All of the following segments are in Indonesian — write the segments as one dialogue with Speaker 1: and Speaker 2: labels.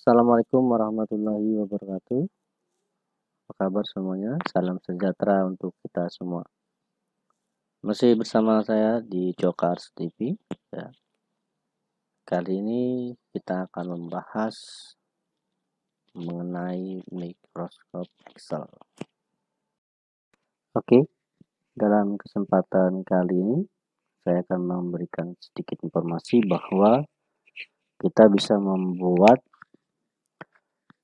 Speaker 1: Assalamualaikum warahmatullahi wabarakatuh. Apa kabar semuanya? Salam sejahtera untuk kita semua. Masih bersama saya di Jokars TV. Ya. Kali ini kita akan membahas mengenai Microsoft Excel. Oke, dalam kesempatan kali ini saya akan memberikan sedikit informasi bahwa kita bisa membuat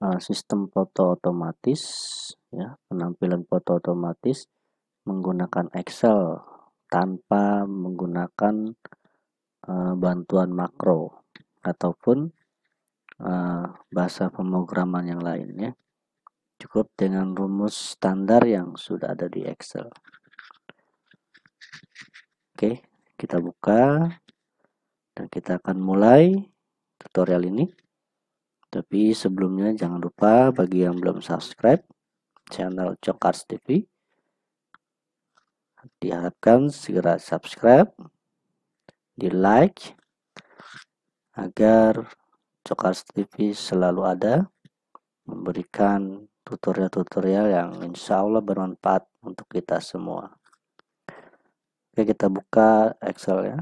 Speaker 1: uh, sistem foto otomatis ya penampilan foto otomatis menggunakan Excel tanpa menggunakan uh, bantuan makro ataupun uh, bahasa pemrograman yang lain ya. Cukup dengan rumus standar yang sudah ada di Excel. Oke kita buka dan kita akan mulai tutorial ini tapi sebelumnya jangan lupa bagi yang belum subscribe channel Cokars TV diharapkan segera subscribe di like agar Cokars TV selalu ada memberikan tutorial-tutorial yang insya Allah bermanfaat untuk kita semua. Oke kita buka Excel ya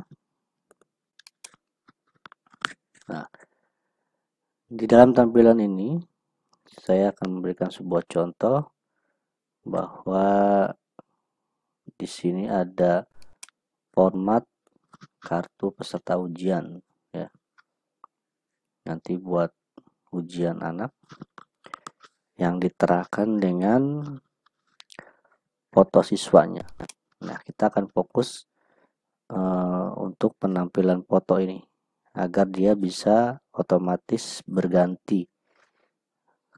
Speaker 1: di dalam tampilan ini, saya akan memberikan sebuah contoh bahwa di sini ada format kartu peserta ujian ya. Nanti buat ujian anak yang diterahkan dengan foto siswanya. Nah, kita akan fokus uh, untuk penampilan foto ini agar dia bisa otomatis berganti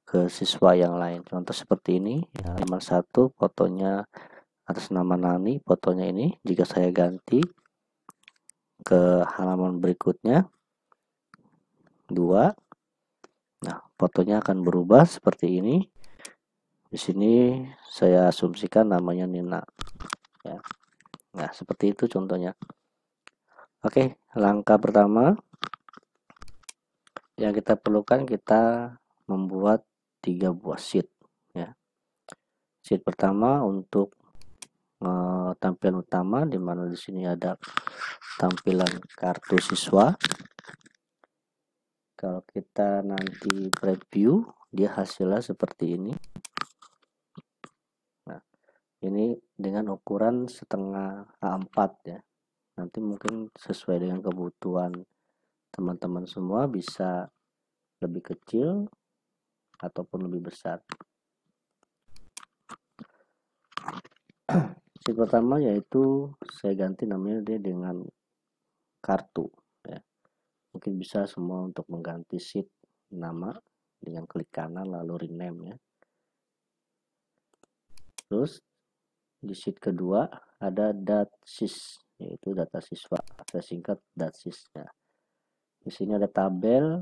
Speaker 1: ke siswa yang lain. Contoh seperti ini ya, satu fotonya atas nama Nani fotonya ini jika saya ganti ke halaman berikutnya. Dua nah fotonya akan berubah seperti ini. Di sini saya asumsikan namanya Nina ya. Nah seperti itu contohnya. Oke langkah pertama yang kita perlukan kita membuat tiga buah sheet ya. Sheet pertama untuk uh, tampilan utama di mana di sini ada tampilan kartu siswa. Kalau kita nanti preview dia hasilnya seperti ini. Nah ini dengan ukuran setengah A4 ya. Nanti mungkin sesuai dengan kebutuhan teman-teman semua bisa lebih kecil ataupun lebih besar. Si pertama yaitu saya ganti namanya dia dengan kartu ya. Mungkin bisa semua untuk mengganti sheet nama dengan klik kanan lalu rename ya. Terus di sheet kedua ada datsys yaitu data siswa saya singkat datsys ya di sini ada tabel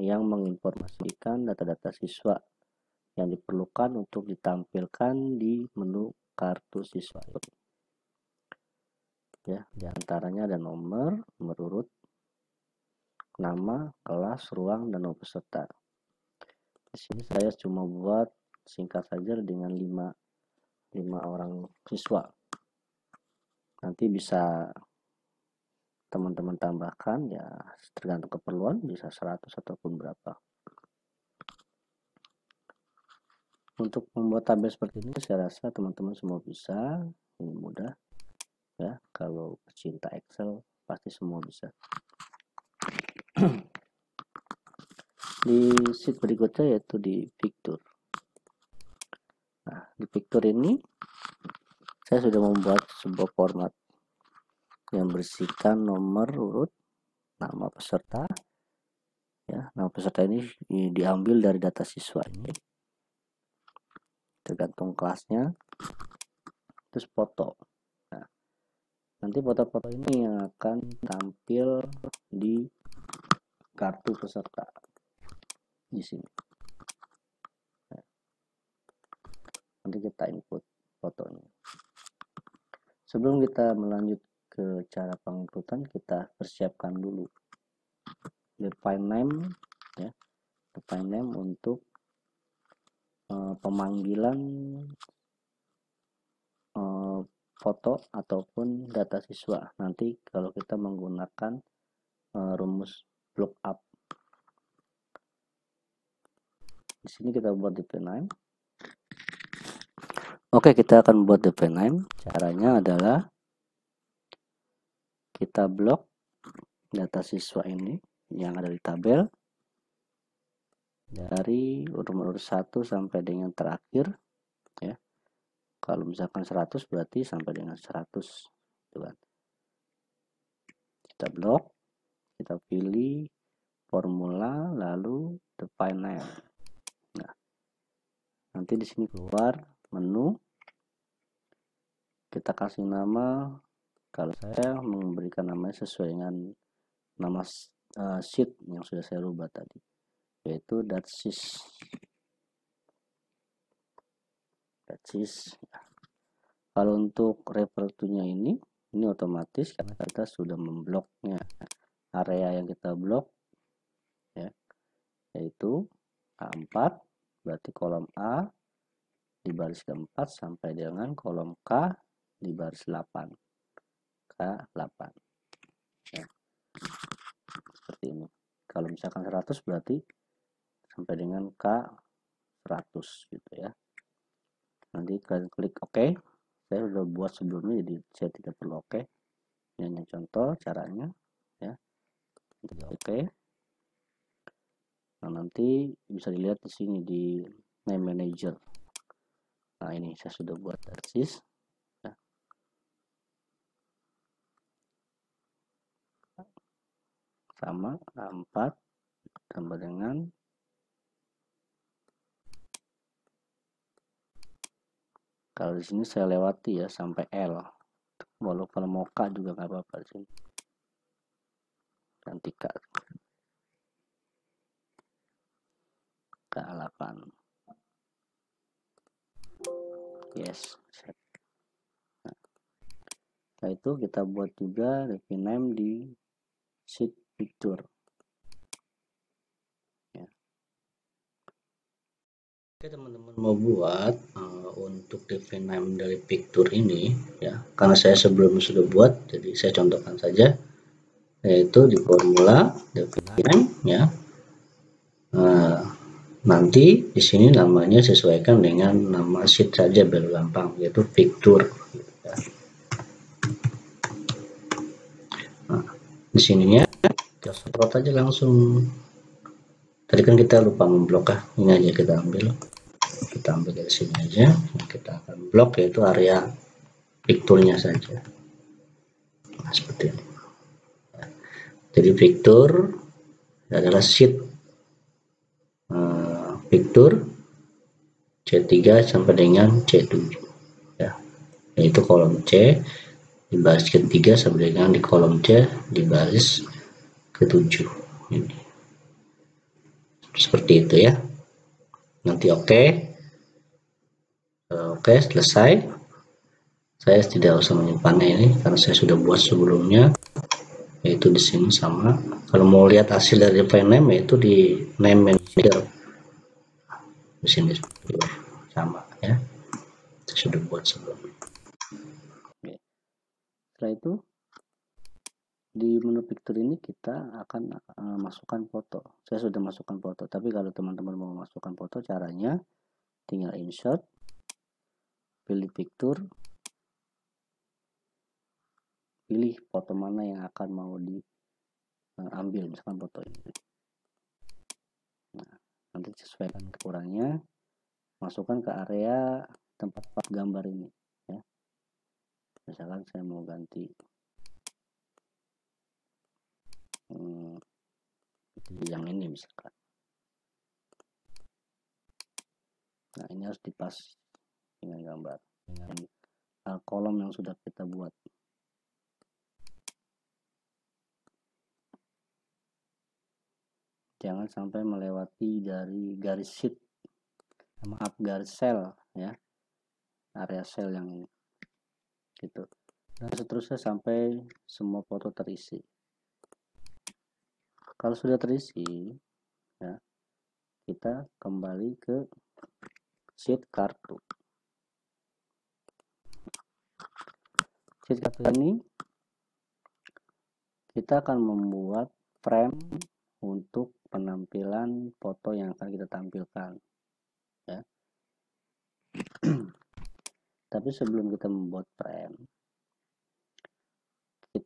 Speaker 1: yang menginformasikan data-data siswa yang diperlukan untuk ditampilkan di menu kartu siswa. Ya, di antaranya ada nomor, merurut nama, kelas, ruang, dan nomor peserta. Di sini saya cuma buat singkat saja dengan 5 5 orang siswa. Nanti bisa teman-teman tambahkan ya tergantung keperluan bisa 100 ataupun berapa. Untuk membuat tabel seperti ini saya rasa teman-teman semua bisa. Ini mudah ya. Kalau pecinta Excel pasti semua bisa. Di sheet berikutnya yaitu di picture. Nah di picture ini saya sudah membuat sebuah format yang bersihkan nomor urut nama peserta ya. Nama peserta ini diambil dari data siswa ini. Tergantung kelasnya. Terus foto. Nah, nanti foto-foto ini yang akan tampil di kartu peserta di sini. Nah, nanti kita input fotonya. Sebelum kita melanjut ke cara penginputan kita persiapkan dulu. Di file name ya. File name untuk uh, pemanggilan uh, foto ataupun data siswa. Nanti kalau kita menggunakan uh, rumus lookup di sini kita buat di name. Oke kita akan buat the name. Caranya adalah kita blok data siswa ini yang ada di tabel. Dari nomor 1 sampai dengan terakhir ya. Kalau misalkan 100 berarti sampai dengan 100 gitu kan. Kita blok kita pilih formula lalu define name nah nanti di sini keluar menu. Kita kasih nama kalau saya memberikan namanya sesuai dengan nama uh, sheet yang sudah saya rubah tadi yaitu datsis datsis ya. kalau untuk refer ini ini otomatis karena kita sudah membloknya. Area yang kita blok ya yaitu A4 berarti kolom A di baris keempat sampai dengan kolom K di baris 8 K8 ya. seperti ini. Kalau misalkan 100 berarti sampai dengan K 100 gitu ya. Nanti kalian klik OK. Saya sudah buat sebelumnya jadi saya tidak perlu OK. Ini hanya contoh caranya ya. Oke OK. Nah nanti bisa dilihat di sini di name manager. Nah ini saya sudah buat persis sama A4 tambah dengan. Kalau di sini saya lewati ya sampai L. Walau kalau mau K juga nggak apa-apa di sini. Ganti K. K8 yes. Nah, setelah itu kita buat juga name di sheet picture. Oke teman-teman mau buat uh, untuk define name dari picture ini ya. Karena saya sebelum sudah buat jadi saya contohkan saja yaitu di formula define name ya. Uh, nanti di sini namanya sesuaikan dengan nama sheet saja biar gampang yaitu picture ya. nah, di sininya kita semprot aja langsung. Tadi kan kita lupa memblok ah. Ini aja kita ambil. Kita ambil dari sini aja. Kita akan blok yaitu area picture-nya saja. Nah seperti ini. Jadi picture adalah sheet uh, picture C3 sampai dengan C7 ya. Yaitu kolom C di baris ketiga sampai dengan di kolom C di baris ketujuh. Ini. Seperti itu ya. Nanti oke. Okay. oke okay, selesai. Saya tidak usah menyimpannya ini karena saya sudah buat sebelumnya. Yaitu di sini sama. Kalau mau lihat hasil dari file name yaitu di name manager di sini sama ya. Saya sudah buat sebelumnya. Setelah itu di menu picture ini kita akan uh, masukkan foto. Saya sudah masukkan foto tapi kalau teman-teman mau masukkan foto caranya tinggal insert pilih picture pilih foto mana yang akan mau diambil uh, misalkan foto ini. Nah, nanti sesuaikan kurangnya masukkan ke area tempat gambar ini ya. Misalkan saya mau ganti yang ini misalkan. Nah ini harus dipas dengan gambar. Dengan uh, kolom yang sudah kita buat. Jangan sampai melewati dari garis sheet maaf garis sel ya. Area sel yang ini. Gitu. Dan seterusnya sampai semua foto terisi kalau sudah terisi ya kita kembali ke sheet kartu. Sheet kartu ini kita akan membuat frame untuk penampilan foto yang akan kita tampilkan ya. Tapi sebelum kita membuat frame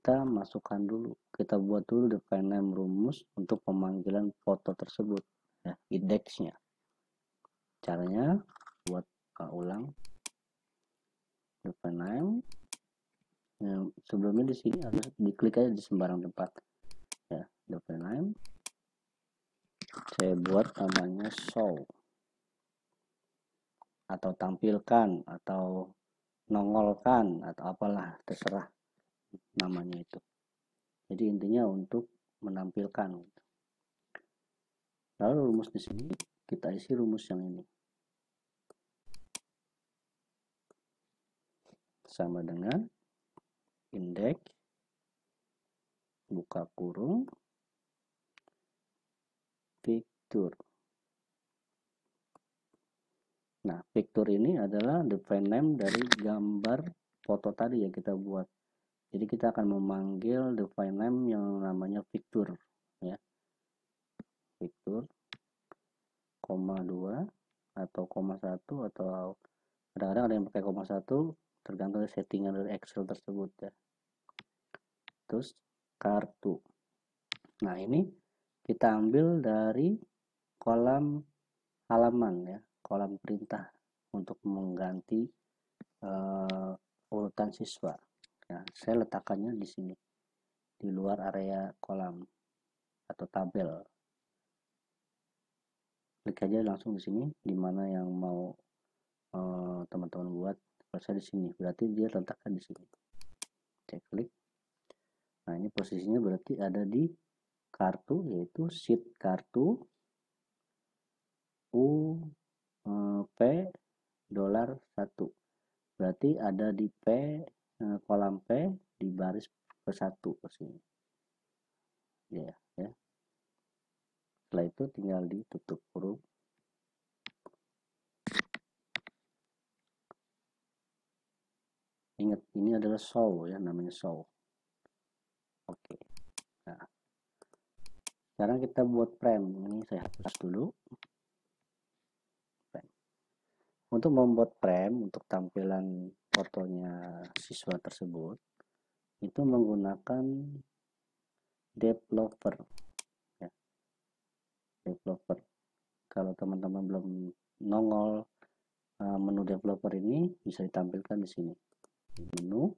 Speaker 1: kita masukkan dulu. Kita buat dulu define name rumus untuk pemanggilan foto tersebut ya indexnya caranya buat uh, ulang define name ya, sebelumnya di sini harus diklik aja di sembarang tempat ya define name saya buat namanya show atau tampilkan atau nongolkan atau apalah terserah namanya itu. Jadi intinya untuk menampilkan lalu rumus di sini kita isi rumus yang ini. Sama dengan indeks buka kurung picture. Nah picture ini adalah define name dari gambar foto tadi yang kita buat jadi kita akan memanggil define name yang namanya fitur ya. Fitur koma 2 atau koma 1 atau kadang-kadang ada yang pakai koma 1 tergantung settingan dari Excel tersebut ya. Terus kartu. Nah ini kita ambil dari kolom halaman ya kolom perintah untuk mengganti uh, urutan siswa Nah, saya letakkannya di sini, di luar area kolam atau tabel. Klik aja langsung di sini, di mana yang mau eh, teman-teman uh, buat. Kalau saya di sini, berarti dia letakkan di sini. Saya klik. Nah, ini posisinya berarti ada di kartu, yaitu sheet kartu U uh, P dolar 1 berarti ada di P Eh, kolam P di baris ke satu ke sini. Ya ya. Setelah itu tinggal ditutup huruf ingat ini adalah show ya namanya show oke nah. Sekarang kita buat frame ini saya hapus dulu. Untuk membuat frame untuk tampilan fotonya siswa tersebut itu menggunakan developer ya. developer kalau teman-teman belum nongol uh, menu developer ini bisa ditampilkan di sini. Menu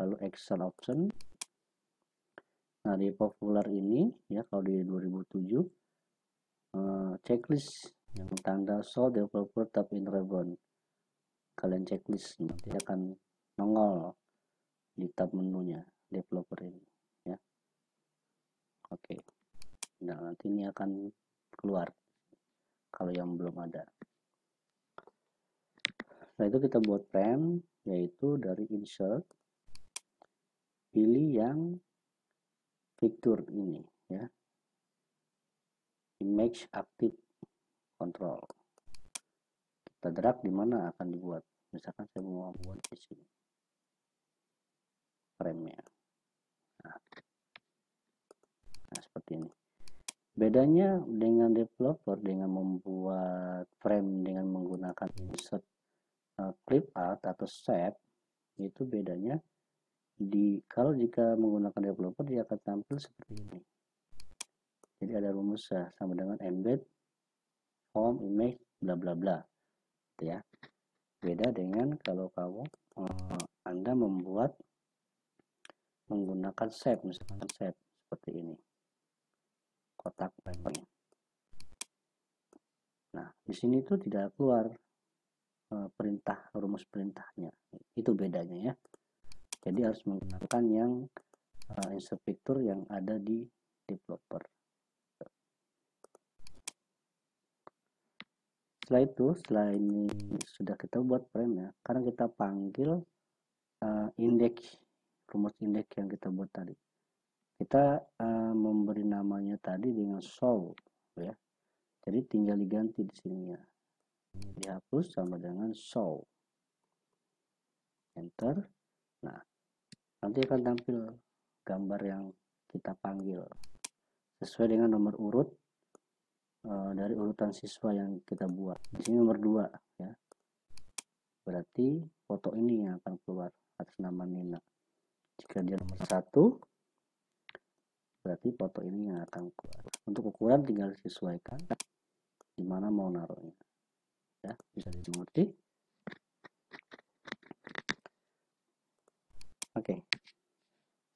Speaker 1: lalu Excel option. Nah di populer ini ya kalau di 2007 uh, checklist yang tanda show developer tab in ribbon kalian checklist nanti akan nongol di tab menunya developer ini ya. Oke. Nah nanti ini akan keluar kalau yang belum ada. Nah itu kita buat frame yaitu dari insert pilih yang fitur ini ya. Image active control. Kita drag di mana akan dibuat misalkan saya mau buat di sini. Frame-nya nah. nah seperti ini. Bedanya dengan developer dengan membuat frame dengan menggunakan insert uh, clip art atau shape itu bedanya di kalau jika menggunakan developer dia akan tampil seperti ini. Jadi ada rumus ya, sama dengan embed form image bla bla bla. Gitu ya beda dengan kalau kamu uh, Anda membuat menggunakan shape misalkan shape seperti ini. Kotak ini nah di sini itu tidak keluar uh, perintah rumus perintahnya. Itu bedanya ya. Jadi harus menggunakan yang uh, insert picture yang ada di developer setelah itu setelah ini sudah kita buat frame ya sekarang kita panggil uh, indeks rumus indeks yang kita buat tadi. Kita uh, memberi namanya tadi dengan show ya. Jadi tinggal diganti di sini ya. Dihapus sama dengan show. Enter. Nah nanti akan tampil gambar yang kita panggil. Sesuai dengan nomor urut uh, dari urutan siswa yang kita buat. Di sini nomor 2 ya. Berarti foto ini yang akan keluar atas nama Nina. Jika dia nomor satu berarti foto ini yang akan keluar. Untuk ukuran tinggal disesuaikan di mana mau naruhnya. Ya bisa dimengerti? Oke.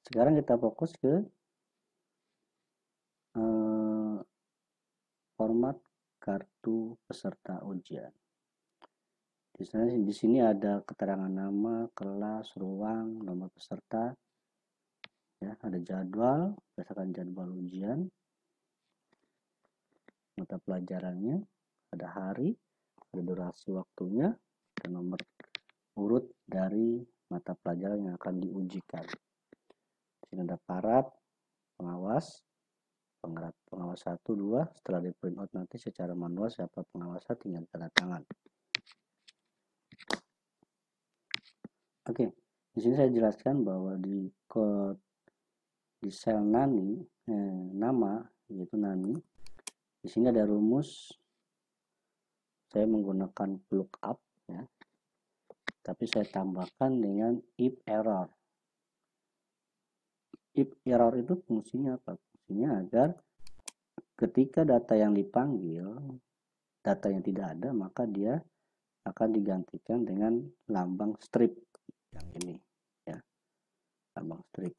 Speaker 1: Sekarang kita fokus ke eh, format kartu peserta ujian. Di sini di sini ada keterangan nama kelas ruang nomor peserta ya ada jadwal berdasarkan jadwal ujian mata pelajarannya ada hari ada durasi waktunya dan nomor urut dari mata pelajaran yang akan diujikan. Di sini ada parat pengawas pengawas satu dua setelah di print out nanti secara manual siapa pengawasnya tinggal tanda tangan. Oke di sini saya jelaskan bahwa di code di sel nani eh, nama yaitu nani di sini ada rumus. Saya menggunakan lookup ya. Tapi saya tambahkan dengan if error. If error itu fungsinya apa fungsinya agar ketika data yang dipanggil data yang tidak ada maka dia akan digantikan dengan lambang strip yang ini ya. Lambang strip.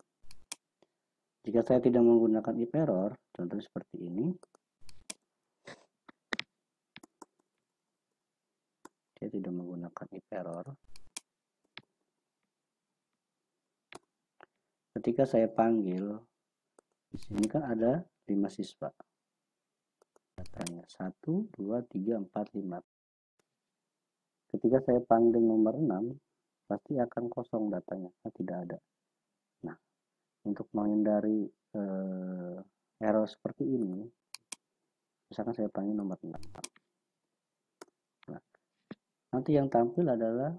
Speaker 1: Jika saya tidak menggunakan if error, contoh seperti ini, saya tidak menggunakan if error. Ketika saya panggil, di sini kan ada 5 siswa. Datanya 1, 2, 3, 4, 5. Ketika saya panggil nomor 6, pasti akan kosong datanya, tidak ada untuk menghindari uh, error seperti ini misalkan saya panggil nomor 6 nah, nanti yang tampil adalah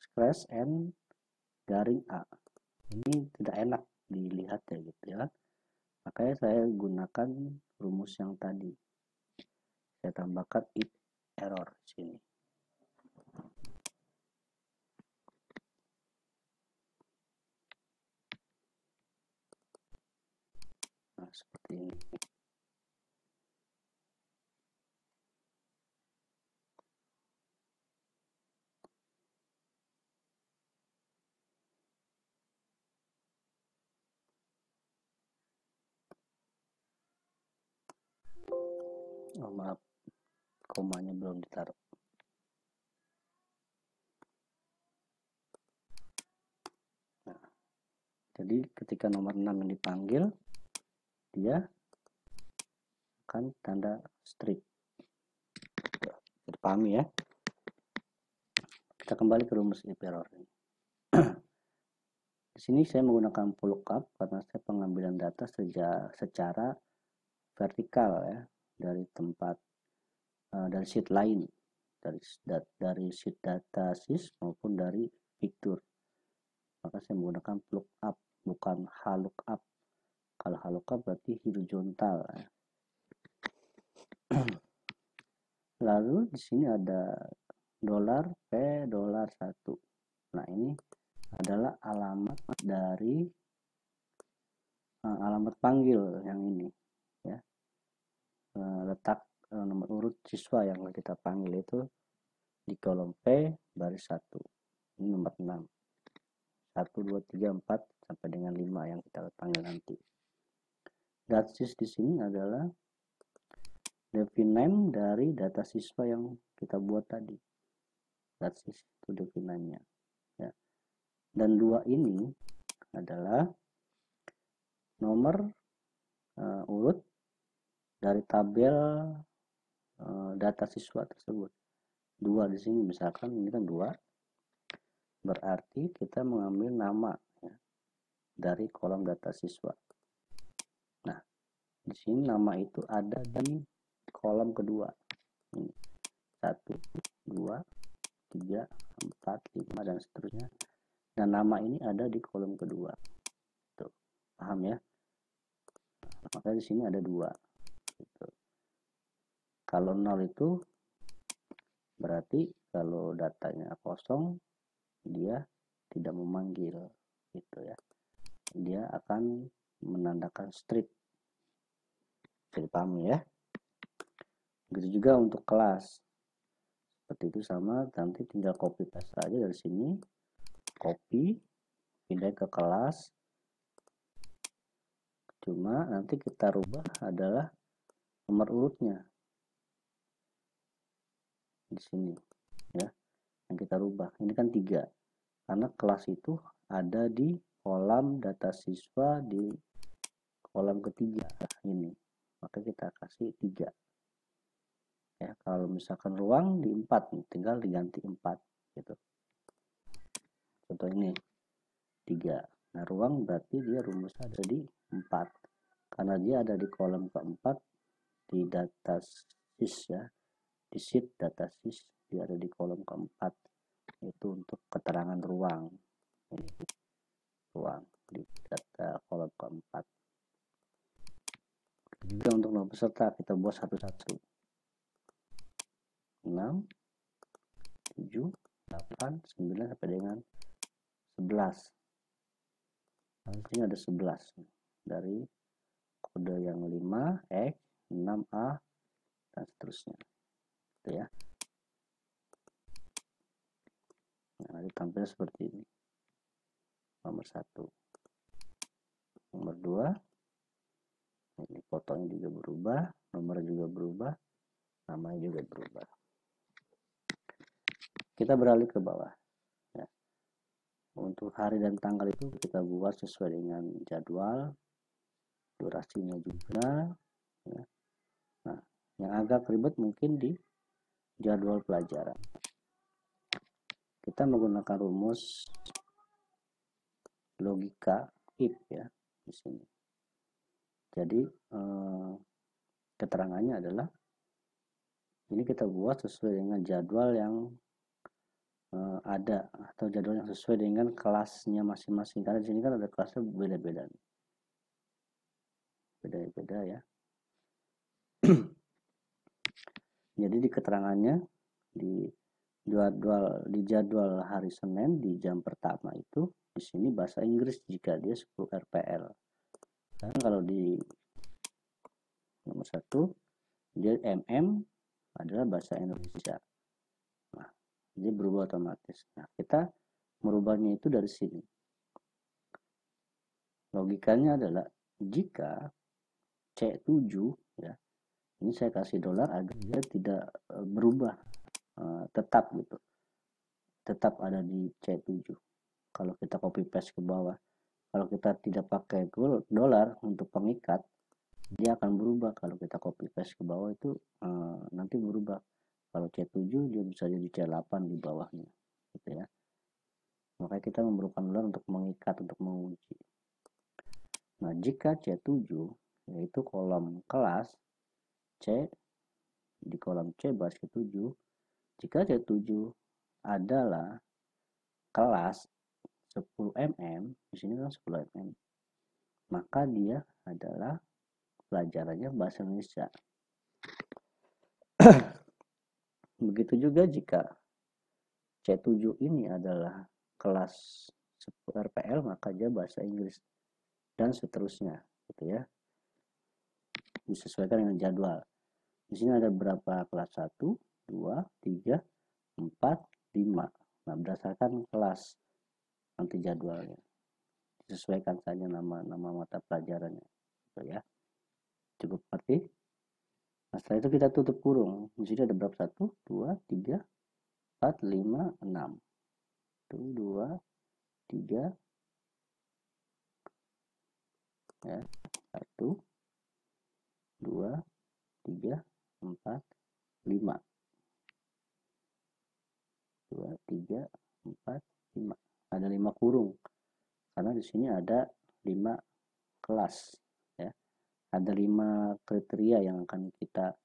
Speaker 1: scratch n garing A ini tidak enak dilihat ya gitu ya makanya saya gunakan rumus yang tadi. Saya tambahkan if error sini. Seperti ini komanya belum ditaruh. Nah, jadi ketika nomor 6 yang dipanggil dia akan tanda strip. Dipahami ya. Kita kembali ke rumus if error ini di sini saya menggunakan lookup karena saya pengambilan data seja, secara vertikal ya dari tempat dari sheet lain dari dari sheet data sys maupun dari fitur maka saya menggunakan lookup bukan lookup kalau haloka berarti horizontal ya. lalu di sini ada dolar P dolar satu. Nah ini adalah alamat dari uh, alamat panggil yang ini ya. Uh, letak nomor urut siswa yang kita panggil itu di kolom P baris satu. Ini nomor 6 1 2 3 4 sampai dengan 5 yang kita panggil nanti. Datsys di sini adalah define dari data siswa yang kita buat tadi. Datsys itu define nya ya. Dan dua ini adalah nomor uh, urut dari tabel data siswa tersebut. Dua di sini misalkan ini kan dua berarti kita mengambil nama ya, dari kolom data siswa. Di sini nama itu ada di kolom kedua. Ini satu dua tiga empat lima dan seterusnya. Dan nama ini ada di kolom kedua. Tuh paham ya? Maka di sini ada dua. Kalau nol itu berarti kalau datanya kosong dia tidak memanggil gitu ya. Dia akan menandakan strip jadi paham ya? Begitu juga untuk kelas. Seperti itu sama nanti tinggal copy paste aja dari sini. Copy pindah ke kelas. Cuma nanti kita rubah adalah nomor urutnya di sini ya yang kita rubah. Ini kan tiga karena kelas itu ada di kolam data siswa di kolam ketiga ini. Maka kita kasih tiga. Ya kalau misalkan ruang di empat tinggal diganti empat gitu. Contoh ini tiga. Nah ruang berarti dia rumus ada di empat. Karena dia ada di kolom keempat di data sys ya di sheet data sys dia ada di kolom keempat itu untuk keterangan ruang. Ini ruang di data kolom keempat. Juga untuk nomor peserta kita buat satu-satu. 6 7 8 9 sampai dengan 11 nah, sini ada 11 dari kode yang 5 X 6A dan seterusnya gitu ya. Nah nanti tampil seperti ini. Nomor satu. Nomor dua. Ini fotonya juga berubah nomor juga berubah namanya juga berubah. Kita beralih ke bawah ya. untuk hari dan tanggal itu kita buat sesuai dengan jadwal durasinya juga ya. nah yang agak ribet mungkin di jadwal pelajaran kita menggunakan rumus logika if ya di sini. Jadi eh, keterangannya adalah ini kita buat sesuai dengan jadwal yang eh, ada atau jadwal yang sesuai dengan kelasnya masing-masing karena di sini kan ada kelasnya beda-beda. Beda-beda ya. Jadi di keterangannya di jadwal di jadwal hari Senin di jam pertama itu di sini bahasa Inggris jika dia 10 RPL dan kalau di nomor satu dia MM adalah bahasa Indonesia. Nah dia berubah otomatis. Nah kita merubahnya itu dari sini. Logikanya adalah jika C7 ya ini saya kasih dolar agar dia tidak eh, berubah Eh, tetap gitu. Tetap ada di C7 kalau kita copy paste ke bawah. Kalau kita tidak pakai dolar untuk pengikat dia akan berubah. Kalau kita copy paste ke bawah itu uh, nanti berubah. Kalau C7 dia bisa jadi C8 di bawahnya gitu ya. Makanya kita memerlukan dolar untuk mengikat untuk mengunci. Nah jika C7 yaitu kolom kelas C di kolom C baris ke-7 jika C7 adalah kelas 10 mm, di sini kan 10 mm, maka dia adalah pelajarannya bahasa Indonesia. Begitu juga jika C7 ini adalah kelas 10 RPL, maka dia bahasa Inggris dan seterusnya, gitu ya. Disesuaikan dengan jadwal. Di sini ada berapa kelas 1, 2, 3, 4, 5. Nah, berdasarkan kelas nanti jadwalnya. Disesuaikan saja nama-nama mata pelajarannya. Gitu ya. Cukup arti. Nah, setelah itu kita tutup kurung. Di sini ada berapa? 1, 2, 3, 4, 5, 6. 1, 2, 3, ya. 1, 2, 3, 4, 5 dua tiga empat lima. Ada lima kurung. Karena di sini ada lima kelas ya. Ada lima kriteria yang akan kita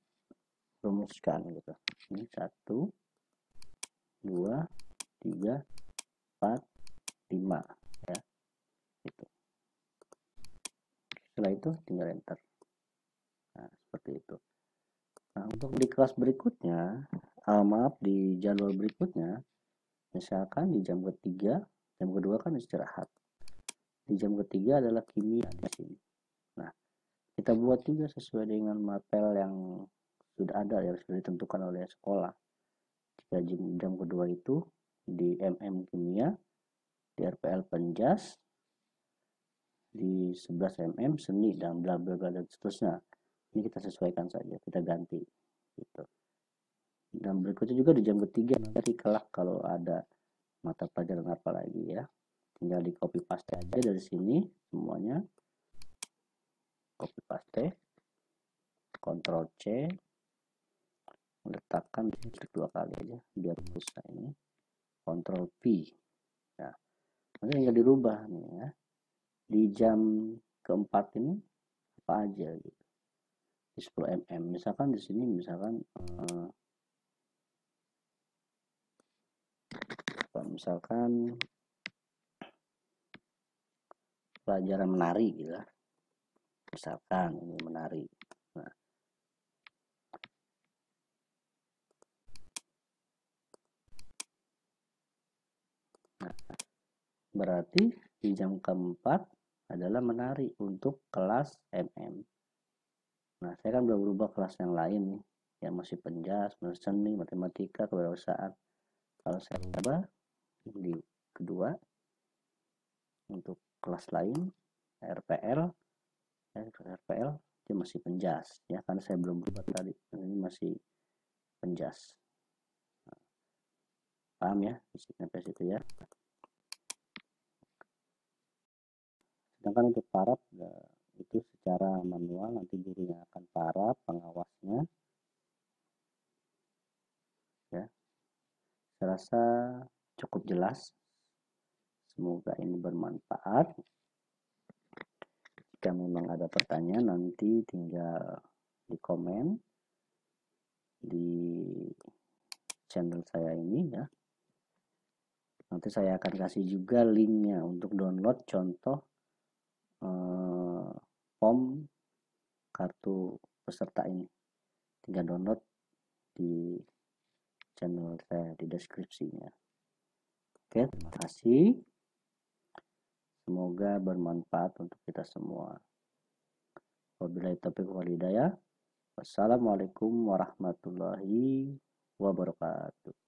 Speaker 1: rumuskan gitu. Ini satu dua tiga empat lima ya. Itu setelah itu tinggal enter seperti itu. Nah untuk di kelas berikutnya uh, maaf di jadwal berikutnya misalkan di jam ketiga jam kedua kan istirahat. Di jam ketiga adalah kimia di nah kita buat juga sesuai dengan mapel yang sudah ada yang sudah ditentukan oleh sekolah. Jika jam, jam kedua itu di MM kimia di RPL penjas di 11 mm seni dan bla bla bla dan seterusnya ini kita sesuaikan saja kita ganti gitu. Dan berikutnya juga di jam ketiga nanti kelak kalau ada mata pelajaran apa lagi ya tinggal di copy paste aja dari sini semuanya. Copy paste Ctrl C letakkan di sini dua kali aja biar bisa ini. Ctrl P. Ya nanti tinggal dirubah nih ya. Di jam keempat ini apa aja gitu di 10 mm misalkan di sini misalkan uh, misalkan pelajaran menari gitu misalkan ini menari. Nah, nah berarti di jam keempat adalah menari untuk kelas MM Nah, saya kan belum berubah kelas yang lain nih, yang masih penjas, seni, matematika, kewirausahaan. Kalau saya coba di kedua untuk kelas lain RPL, ya, RPL dia masih penjas ya karena saya belum berubah tadi ini masih penjas. Paham ya sampai situ ya. Sedangkan untuk parab ya, itu secara manual nanti gurunya para pengawasnya ya saya rasa cukup jelas. Semoga ini bermanfaat. Jika memang ada pertanyaan nanti tinggal di komen di channel saya ini ya. Nanti saya akan kasih juga linknya untuk download. Contoh eh, form kartu peserta ini. Tinggal download di channel saya di deskripsinya. Oke terima kasih. Semoga bermanfaat untuk kita semua. Wabillahi taufiq walhidayah wassalamualaikum warahmatullahi wabarakatuh